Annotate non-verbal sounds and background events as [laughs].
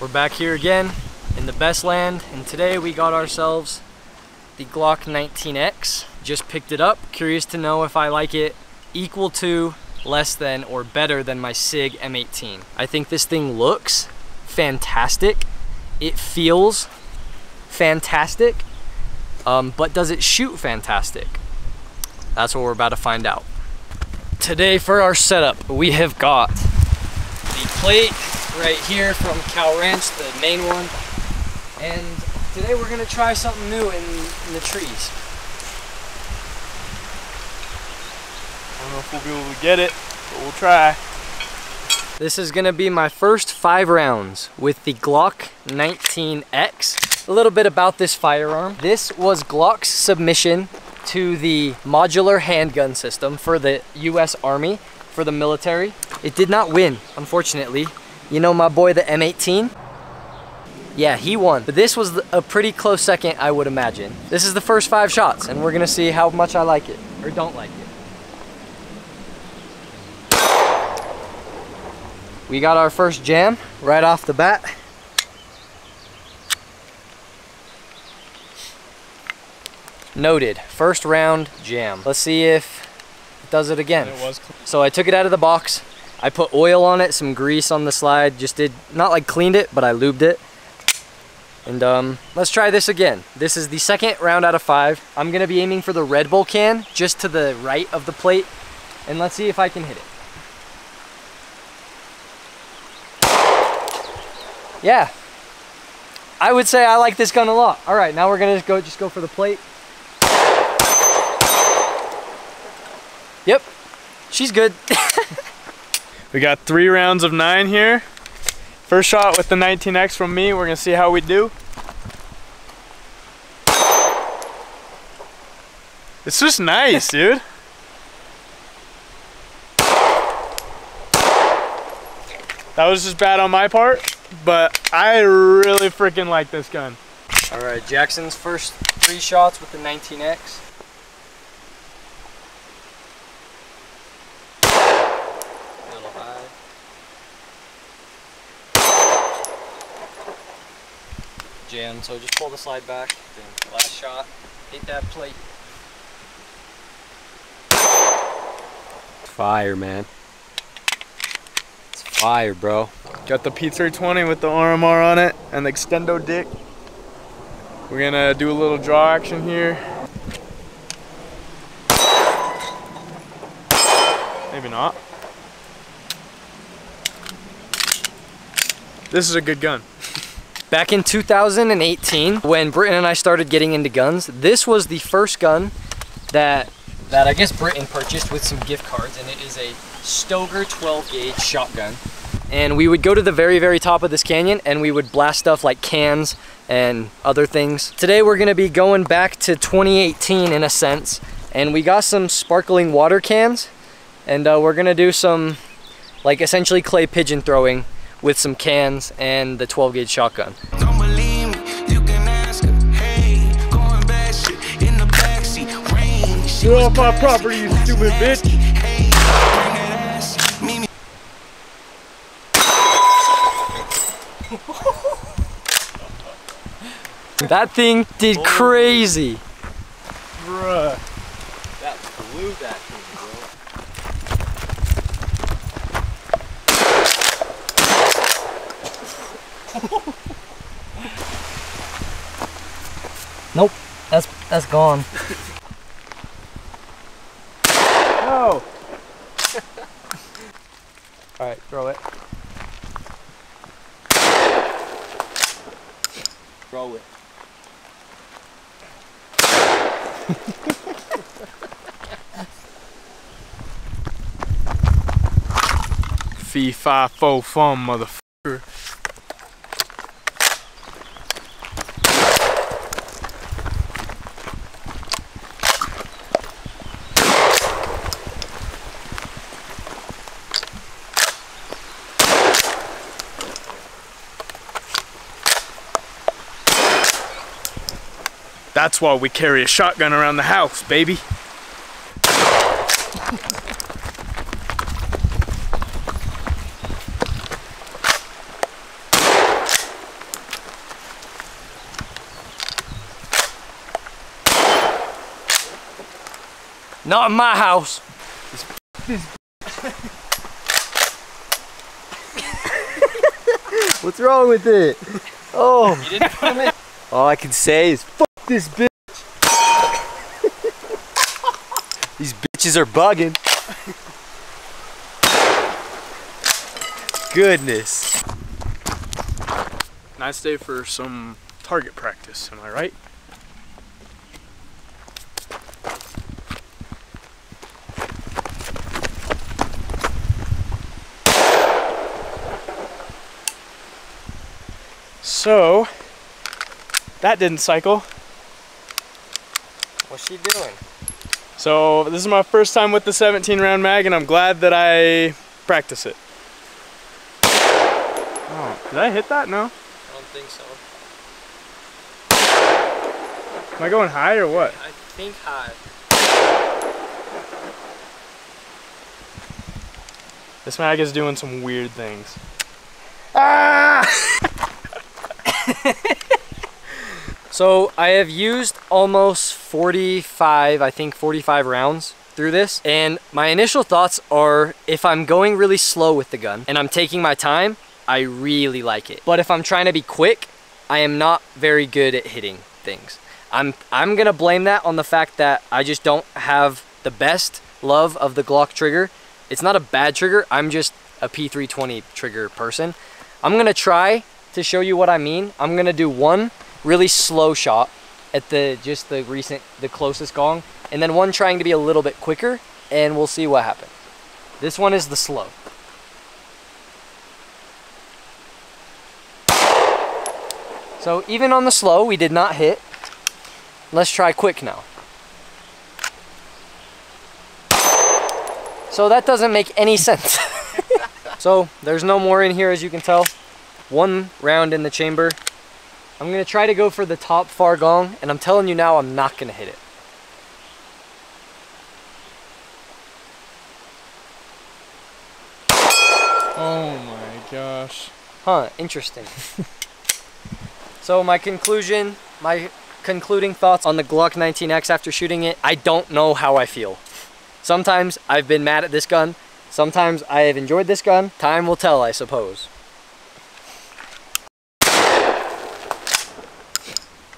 We're back here again in the best land and today we got ourselves the Glock 19X. Just picked it up. Curious to know if I like it equal to, less than, or better than my SIG M18. I think this thing looks fantastic. It feels fantastic, um, but does it shoot fantastic? That's what we're about to find out. Today for our setup, we have got the plate right here from Cal Ranch, the main one. And today we're gonna try something new in, in the trees. I don't know if we'll be able to get it, but we'll try. This is gonna be my first five rounds with the Glock 19X. A little bit about this firearm. This was Glock's submission to the modular handgun system for the US Army, for the military. It did not win, unfortunately. You know my boy, the M18? Yeah, he won. But this was a pretty close second, I would imagine. This is the first five shots, and we're gonna see how much I like it, or don't like it. We got our first jam right off the bat. Noted, first round jam. Let's see if it does it again. It was So I took it out of the box. I put oil on it, some grease on the slide, just did, not like cleaned it, but I lubed it. And um, let's try this again. This is the second round out of five. I'm gonna be aiming for the Red Bull can, just to the right of the plate. And let's see if I can hit it. Yeah. I would say I like this gun a lot. All right, now we're gonna just go, just go for the plate. Yep, she's good. [laughs] We got three rounds of nine here. First shot with the 19X from me. We're gonna see how we do. It's just nice, [laughs] dude. That was just bad on my part, but I really freaking like this gun. All right, Jackson's first three shots with the 19X. A little high. Jam, so just pull the slide back. Then last shot, hit that plate. Fire, man. It's fire, bro. Got the P320 with the RMR on it and the extendo dick. We're gonna do a little draw action here. Maybe not. This is a good gun. [laughs] Back in 2018, when Britton and I started getting into guns, this was the first gun that that I guess Britton purchased with some gift cards, and it is a Stoeger 12 gauge shotgun. And we would go to the very, very top of this canyon and we would blast stuff like cans and other things. Today we're gonna be going back to 2018 in a sense, and we got some sparkling water cans, and uh, we're gonna do some, like essentially clay pigeon throwing with some cans and the 12 gauge shotgun. Don't believe me, you can ask her. Hey, going bad shit in the backseat. Rain, she Get off my property, you stupid bitch. nasty. Hey, bring that ass. Meet me [laughs] That thing did crazy. Bruh. That blew that thing, nope, that's that's gone. [laughs] No. [laughs] All right, throw it. Throw it. [laughs] Fee, fi, fo, fum, motherfucker. That's why we carry a shotgun around the house, baby. Not in my house. What's wrong with it? Oh. All I can say is this bitch. [laughs] These bitches are bugging. Goodness. Nice day for some target practice, am I right? So, that didn't cycle. What's she doing? So this is my first time with the 17 round mag and I'm glad that I practice it. Oh, did I hit that? No. I don't think so. Am I going high or what? I think high. This mag is doing some weird things. Ah! [laughs] [laughs] So I have used almost 45, I think 45 rounds through this. And my initial thoughts are if I'm going really slow with the gun and I'm taking my time, I really like it. But if I'm trying to be quick, I am not very good at hitting things. I'm, I'm gonna blame that on the fact that I just don't have the best love of the Glock trigger. It's not a bad trigger, I'm just a P320 trigger person. I'm gonna try to show you what I mean. I'm gonna do one really slow shot at the just the recent the closest gong and then one trying to be a little bit quicker and we'll see what happens. This one is the slow. So even on the slow we did not hit. Let's try quick now. So that doesn't make any [laughs] sense. [laughs] so there's no more in here as you can tell. One round in the chamber. I'm gonna try to go for the top far gong, and I'm telling you now, I'm not gonna hit it. Oh my gosh. Huh, interesting. [laughs] so my conclusion, my concluding thoughts on the Glock 19X after shooting it, I don't know how I feel. Sometimes I've been mad at this gun, sometimes I have enjoyed this gun. Time will tell, I suppose.